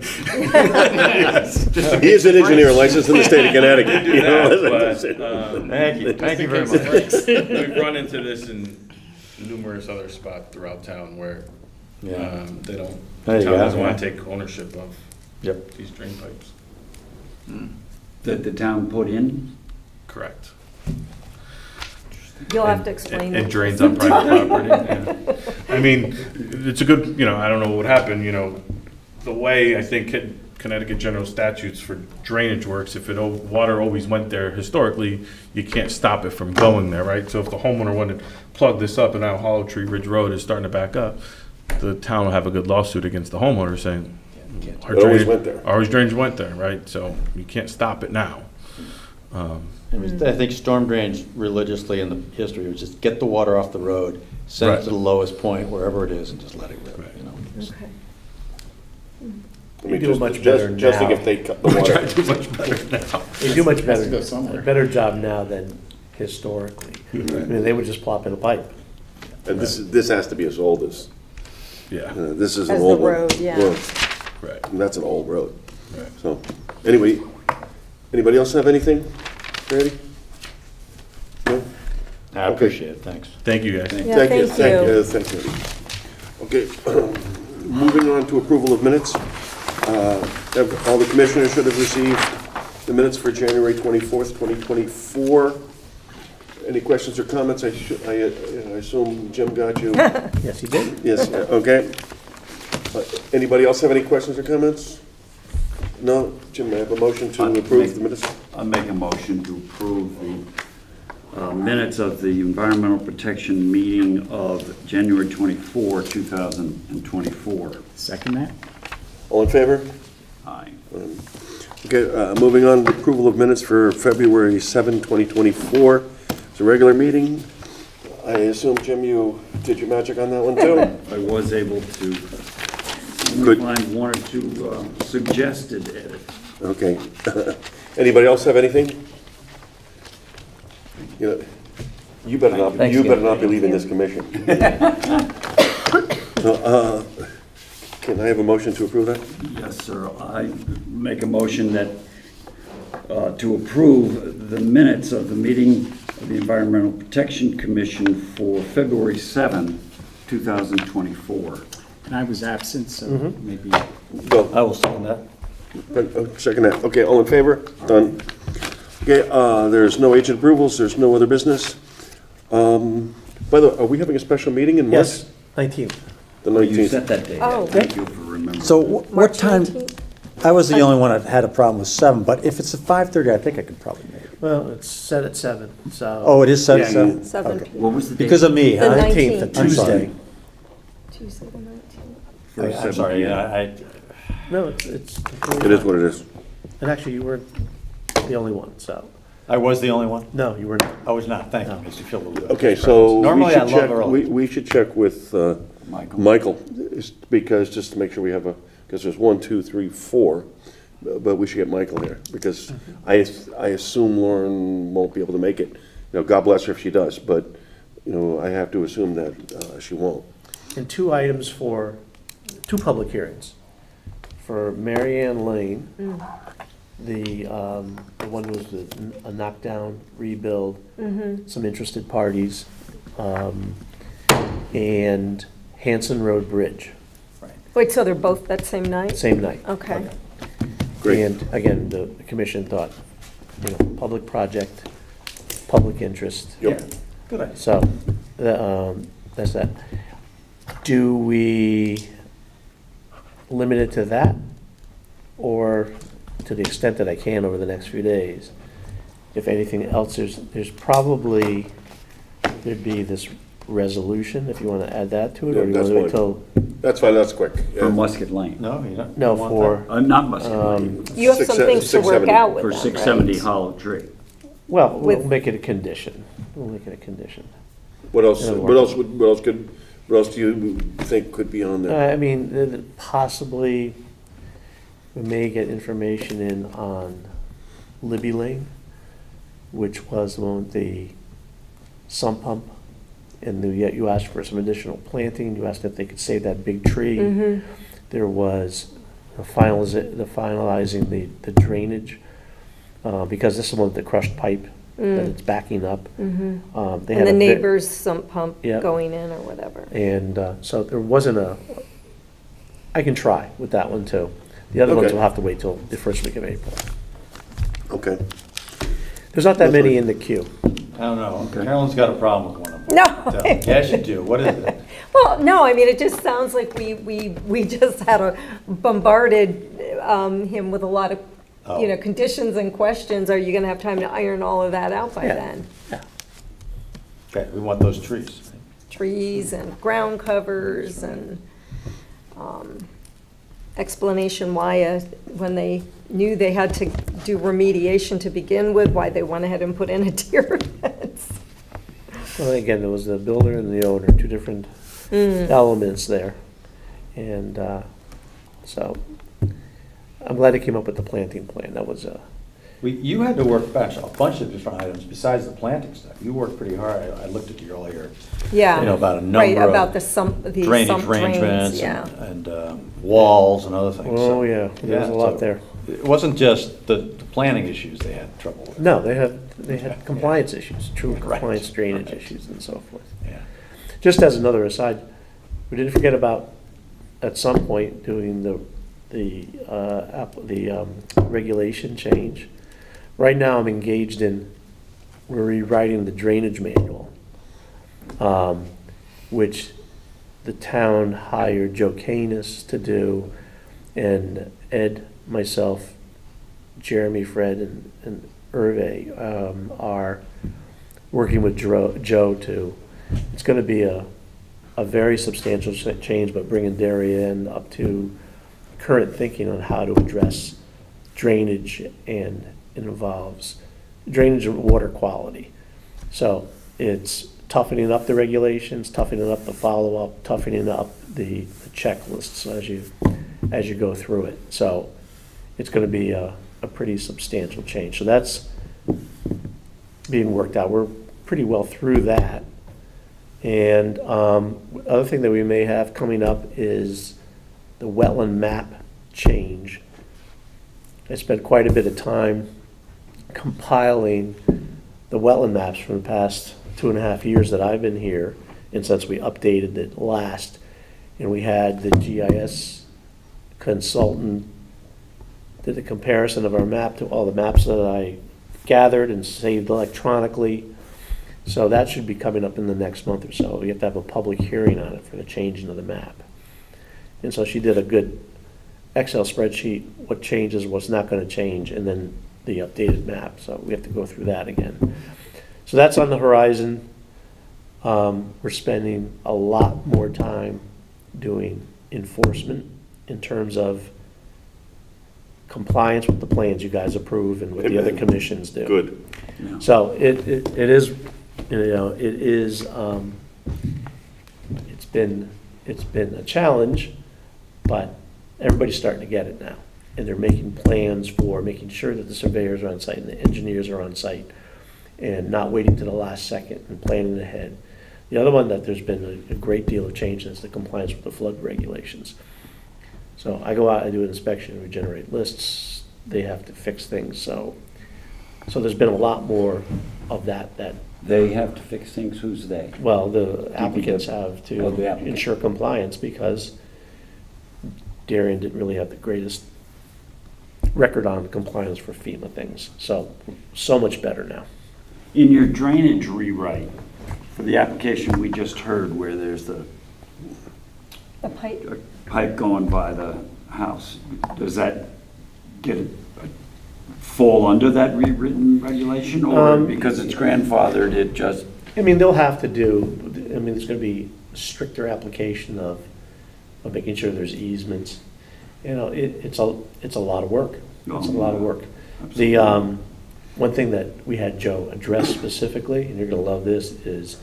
He is an engineer licensed in the state of Connecticut. you know? But, um, Thank you, thank you very much. case it breaks. We've run into this in numerous other spots throughout town where Yeah, um, they don't, There the you town go, doesn't want to take ownership of yep. these drain pipes. That the town put in? Correct. You'll have to explain It it. drains on private property, yeah. I mean, it's a good, you know, I don't know what would happen, you know, the way I think Con- Connecticut general statutes for drainage works, if it, al- water always went there historically, you can't stop it from going there, right? So if the homeowner wanted to plug this up and now Hollow Tree Ridge Road is starting to back up, the town will have a good lawsuit against the homeowner saying. our It always drainage- went there. Our drainage went there, right? So you can't stop it now. Um, It was- I think storm drains religiously in the history was just get the water off the road, send it Right. to the lowest point, wherever it is, and just let it rip, you know? Okay. I mean, You do just- much just- better Just now. if they cut the water. they do much Has to better, go somewhere. a better job now than historically. I mean, they would just plop in a pipe. And this, is- this has to be as old as, Yeah, uh, this is an As the old one. road, yeah. Well, right. And that's an old road. Right. So, anyway, anybody else have anything? Ready? No? I appreciate it, thanks. Thank you, guys. Yeah, thank you. Thank you. Okay, moving on to approval of minutes. Uh, ev- All the commissioners should have received the minutes for January 24th, 2024. Any questions or comments? I should, I uh, I assume Jim got you? Yes, he did. Yes, okay. Uh, Anybody else have any questions or comments? No? Jim, may I have a motion to I'll approve make- the minutes? I'll make a motion to approve the uh, minutes of the Environmental Protection Meeting of January 24, 2024. Second that? All in favor? Aye. Um, Okay, uh, moving on, to approval of minutes for February 7, 2024. It's a regular meeting. I assume, Jim, you did your magic on that one, too? I was able to Good. find one or two uh, suggested edits. Okay. Anybody else have anything? You know, you better not, Thanks, you Jim. better not be leaving this commission. So, uh, Can I have a motion to approve that? Yes, sir. I make a motion that, uh, to approve the minutes of the meeting of the Environmental Protection Commission for February 7, 2024. And I was absent, so maybe Go. I will second that. Uh, Second that. Okay, all in favor? Done. Okay, uh, there's no agent approvals, there's no other business. Um, By the way, are we having a special meeting in March? Yes, 19th. The You 19th? set that date. Oh. Thank you for remembering. So wh- what March time, 19th? I was the only one that had a problem with seven, but if it's at five thirty, I think I could probably make it. Well, it's set at 7, so. Oh, it is set at Yeah, seven? Seven. Okay. What was the date? Because of me, The huh? 19th, a 19th. I'm sorry. Tuesday. Tuesday the 19th. For I'm 7 sorry, p.m. I, No, it's, it's. It is what it is. And actually, you weren't the only one, so, I was the only one? no, you weren't. I was not, thank you, makes you feel a little. Okay, so we Normally I should love check, we, early. we should check with uh, Michael. Michael, is- because, just to make sure we have a, because there's one, two, three, four, but we should get Michael here, because I, I assume Lauren won't be able to make it. You know, God bless her if she does, but, you know, I have to assume that uh, she won't. And two items for, two public hearings. For Mary Ann Lane, the, um, the one was the- a knockdown, rebuild, some interested parties, um, and Hanson Road Bridge, Wait, so they're both that same night? same night. Okay. Great. And again, the the commission thought, you know, public project, public interest. Yep. Good idea. So, the, um, that's that. Do we limit it to that? Or to the extent that I can over the next few days? If anything else, there's, there's probably, there'd be this resolution, if you want to add that to it, Yeah, or you want that's to wait fine. till, That's fine, that's quick. For Yeah. Musket Lane. No, you don't? no, you want for, Uh, not Musket Um, Lane, You have Six some se- things to work 670. out with for them, 670 right? Hollow Tree. well, we'll With- make it a condition. We'll make it a condition. What else, It'll what work. else, would- what else could, what else do you think could be on Uh, there? I mean, th- th- possibly, we may get information in on Libby Lane, which was the one with the sump pump. And the- yet you asked for some additional planting, you asked if they could save that big tree. Mhm. There was the finaliz- the finalizing the the drainage, uh, because this is one with the crushed pipe that it's backing up. Um, they Mm. And had the a ve- neighbor's sump pump Yeah. going in or whatever. and uh, so there wasn't a, I can try with that one too. The other ones Okay. will have to wait till the first week of April. Okay. There's not that many in the queue. I don't know, Carolyn's got a problem with one of them. No. Tell me. Yes, you do, what is it? Well, no, I mean, it just sounds like we, we, we just had a bombarded um, him with a lot of, you know, Oh. conditions and questions. Are you gonna have time to iron all of that out by Yeah. then? Okay, we want those trees. Trees and ground covers and um, explanation why, uh, when they knew they had to do remediation to begin with, why they went ahead and put in a deer fence. Well, again, there was the builder and the owner, two different elements there. And uh, so I'm glad they came up with the planting plan. That was, uh, We, you had to work, gosh, a bunch of different items besides the planting stuff. You worked pretty hard. I I looked at you earlier. Yeah. You know, about a Right, number of about the sump, the Drainage sump drains, arrangements yeah. and, and um, walls and other things. Oh, So, yeah, there was a lot so there. It wasn't just the, the planning issues they had trouble with. no, they had, they Okay, had compliance issues, true Right, compliance drainage right. issues and so forth. Yeah. Just as another aside, we didn't forget about, at some point, doing the, the, uh, the, um, regulation change. Right now, I'm engaged in, we're rewriting the drainage manual, um, which the town hired Joe Canis to do, and Ed, myself, Jeremy, Fred, and, and Hervé, um, are working with Joe, Joe to, it's gonna be a, a very substantial change, but bringing Darien up to current thinking on how to address drainage and it involves drainage and water quality. So it's toughening up the regulations, toughening up the follow-up, toughening up the the checklists as you, as you go through it. So it's gonna be a, a pretty substantial change. So that's being worked out. We're pretty well through that. And um, other thing that we may have coming up is the wetland map change. I spent quite a bit of time compiling the wetland maps from the past two and a half years that I've been here, and since we updated it last. And we had the GIS consultant did a comparison of our map to all the maps that I gathered and saved electronically. So that should be coming up in the next month or so. We have to have a public hearing on it for the changing of the map. And so she did a good Excel spreadsheet, what changes, what's not gonna change, and then the updated map. So we have to go through that again. So that's on the horizon. Um, we're spending a lot more time doing enforcement in terms of compliance with the plans you guys approve and what the other commissions do. Good. Yeah. So it, it, it is, you know, it is, um, it's been, it's been a challenge, but everybody's starting to get it now. And they're making plans for making sure that the surveyors are on site and the engineers are on site and not waiting to the last second and planning ahead. The other one that there's been a, a great deal of change is the compliance with the flood regulations. So I go out, I do an inspection, we generate lists, they have to fix things, so, so there's been a lot more of that, that, They have to fix things, who's they? well, the applicants have Oh, the to applicant. ensure compliance because Darien didn't really have the greatest record on compliance for FEMA things, so, so much better now. In your drainage rewrite, for the application we just heard where there's the The pipe, a pipe going by the house, does that get, a- fall under that rewritten regulation? Or Um, because it's grandfathered, it just, I mean, they'll have to do, I mean, there's gonna be stricter application of, of making sure there's easements. You know, it, it's a, it's a lot of work. It's a lot of work. The, um, one thing that we had Joe address specifically, and you're gonna love this, is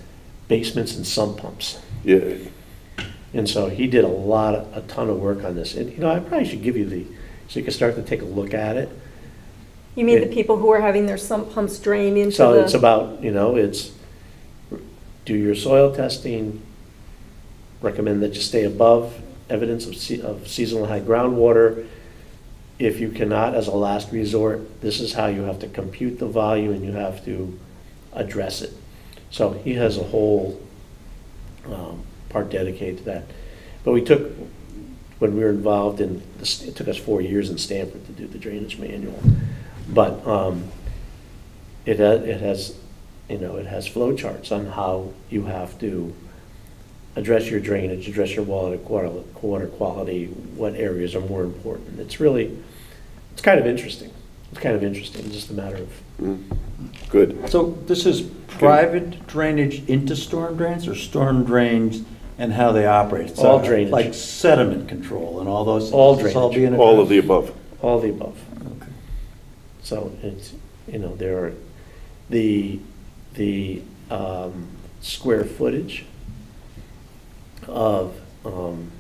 basements and sump pumps. Yeah, And so he did a lot, of- a ton of work on this. And, you know, I probably should give you the, so you can start to take a look at it. you mean the people who are having their sump pumps drain into So it's about, you know, it's, do your soil testing, recommend that you stay above evidence of se- of seasonal high groundwater. If you cannot, as a last resort, this is how you have to compute the volume and you have to address it. So he has a whole um, part dedicated to that. But we took, when we were involved in, this- it took us four years in Stamford to do the drainage manual. But um, it it has, you know, it has flow charts on how you have to address your drainage, address your water, quality, what areas are more important. It's really, it's kind of interesting. It's kind of interesting, just a matter of, good. So this is private drainage into storm drains or storm drains and how they operate? So All drainage. Like sediment control and all those? All is this all drainage. being All of the above. all the above. Okay. So it's, you know, there are, the, the um, square footage of, um,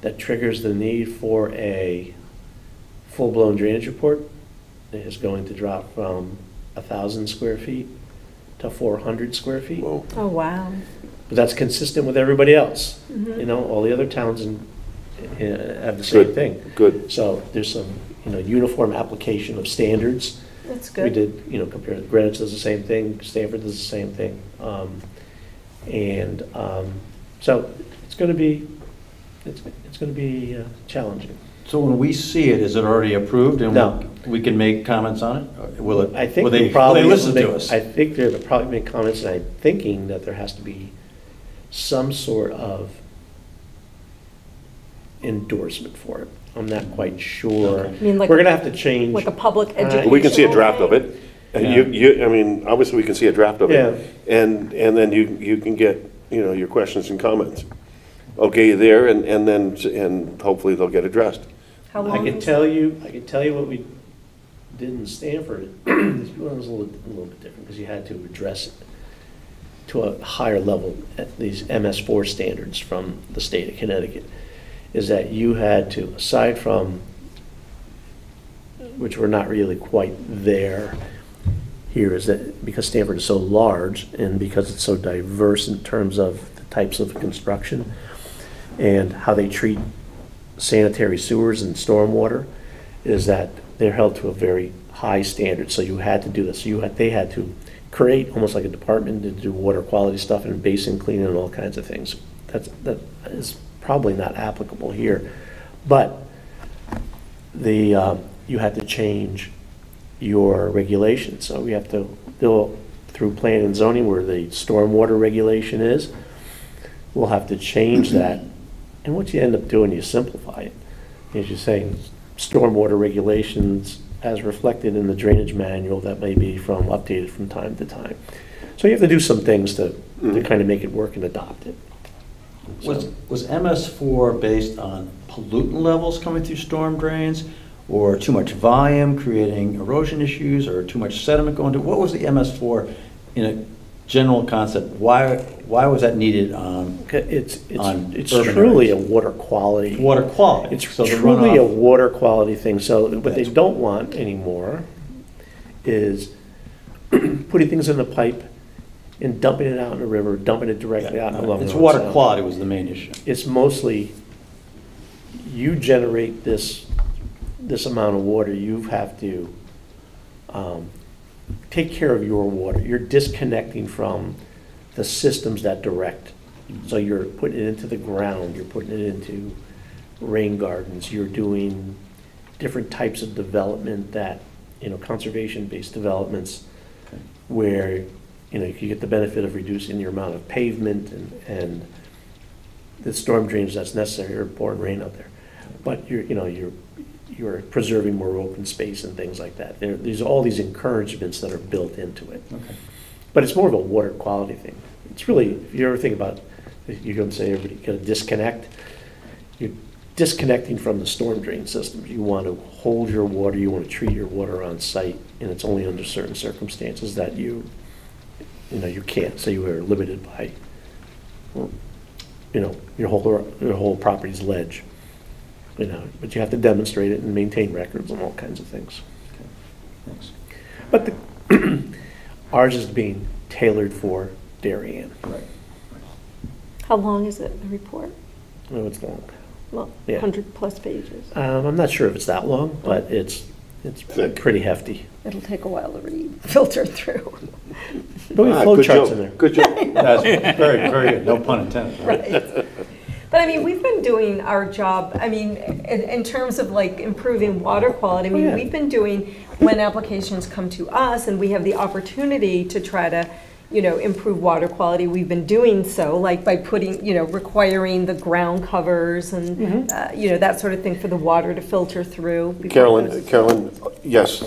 that triggers the need for a full-blown drainage report is going to drop from a thousand square feet to four hundred square feet. Well, oh, wow. But that's consistent with everybody else. Mhm. You know, all the other towns in, uh, have the same Good. thing. good. So there's some, you know, uniform application of standards. That's good. We good. did, you know, compare, Greenwich does the same thing, Stamford does the same thing. Um, And um, so it's going to be, it's, it's going to be uh, challenging. So when we see it, is it already approved and No. we can make comments on it? Or Will it, I think will we they, will probably. they listen make- to us? I think they'll probably make comments, and I'm thinking that there has to be some sort of endorsement for it. I'm not quite sure. Okay. You mean like We're gonna have to change. Like a public Uh, education? We can see a draft of it. And you, you, I mean, obviously, we can see a draft of Yeah. it. And, and then you, you can get, you know, your questions and comments. Okay, there, and, and then, and hopefully they'll get addressed. How I long can is- tell you, I can tell you what we did in Stamford, this one was a little, a little bit different, because you had to address it to a higher level, at these MS4 standards from the state of Connecticut, is that you had to, aside from, which we're not really quite there here, is that because Stamford is so large, and because it's so diverse in terms of the types of construction, and how they treat sanitary sewers and stormwater, is that they're held to a very high standard, so you had to do this, you had, they had to create almost like a department to do water quality stuff and basin cleaning and all kinds of things. That's, that is probably not applicable here, but the, um, you had to change your regulations, so we have to go through plan and zoning where the stormwater regulation is, we'll have to change that, and what you end up doing, you simplify it. As you're saying, stormwater regulations as reflected in the drainage manual that may be from, updated from time to time. So you have to do some things to, to mm-hmm. kind of make it work and adopt it. Was, was MS4 based on pollutant levels coming through storm drains? Or too much volume creating erosion issues, or too much sediment going to, what was the MS4 in a general concept? Why, why was that needed on Okay, It's, On it's, it's truly a water quality. water quality? It's So the truly a water quality thing, so what they don't want anymore is putting things in the pipe and dumping it out in the river, dumping it directly out along the uh, It's road. water So quality was the main issue. It's mostly, you generate this, this amount of water, you have to, um, take care of your water. You're disconnecting from the systems that direct. So you're putting it into the ground, you're putting it into rain gardens, you're doing different types of development that, you know, conservation-based developments where, you know, you get the benefit of reducing your amount of pavement and, and the storm drains that's necessary or pouring rain out there. But you're, you know, you're, you're preserving more open space and things like that. There, there's all these encouragements that are built into it. Okay. But it's more of a water quality thing. It's really, if you ever think about, you're gonna say everybody got to disconnect, you're disconnecting from the storm drain system. You want to hold your water, you want to treat your water on site, and it's only under certain circumstances that you, you know, you can't, so you are limited by, you know, your whole, your whole property's ledge. You know, but you have to demonstrate it and maintain records and all kinds of things. Okay. Thanks. But the, ours is being tailored for Darien. Right. How long is it, the report? Oh, it's long. Well, Yeah. 100-plus pages. Um, I'm not sure if it's that long, but it's, it's Thick. pretty hefty. It'll take a while to read, filter through. But we have Ah, flow good charts joke, in there. Good job. That's very, very good, no pun intended. Right. But I mean, we've been doing our job, I mean, in, in terms of like improving water quality, I Oh, mean, yeah. we've been doing, when applications come to us and we have the opportunity to try to, you know, improve water quality, we've been doing so, like by putting, you know, requiring the ground covers and, Mm-hmm. uh, you know, that sort of thing for the water to filter through. before it Carolyn, goes- Carolyn, yes,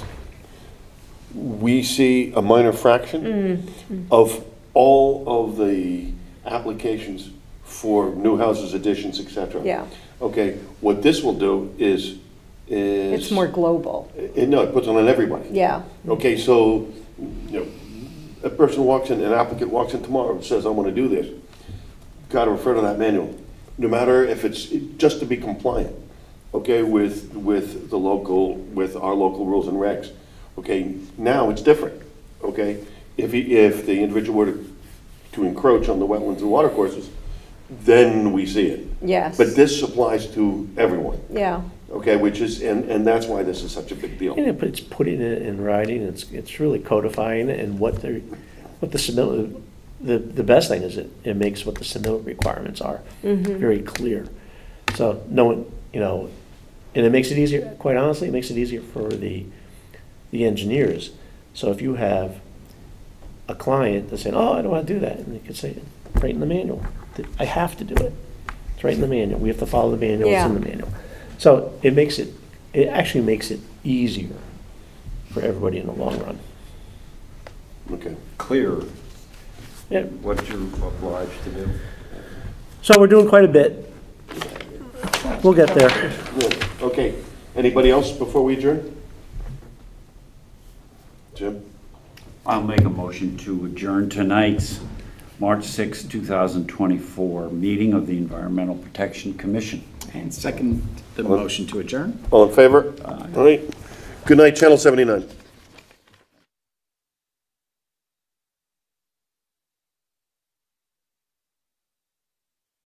we see a minor fraction of all of the applications for new houses, additions, et cetera. Yeah, Okay, what this will do is, is. it's more global, It, no, it puts it on everybody. yeah. Okay, so, you know, a person walks in, an applicant walks in tomorrow and says, I want to do this. Got to refer to that manual, no matter if it's, just to be compliant, okay, with, with the local, with our local rules and regs. Okay, now it's different, okay? If he, if the individual were to, to encroach on the wetlands and water courses, then we see it. Yes. But this applies to everyone, Yeah, okay, which is, and, and that's why this is such a big deal. And it- it's putting it in writing, it's, it's really codifying it and what the, what the submit, the, the best thing is it, it makes what the submittal requirements are mm-hmm. very clear. So no one, you know, and it makes it easier, quite honestly, it makes it easier for the, the engineers. So if you have a client that's saying, oh, I don't want to do that, and they could say, right in the manual, that I have to do it. It's right in the manual, we have to follow the manual, it's in the manual. So it makes it, it actually makes it easier for everybody in the long run. Okay. Clear Yeah, what you're obliged to do. so we're doing quite a bit. We'll get there. Good. Okay, anybody else before we adjourn? Jim? I'll make a motion to adjourn tonight's March 6, 2024 meeting of the Environmental Protection Commission. And second, the motion to adjourn? All in favor? All right. Good night, Channel 79.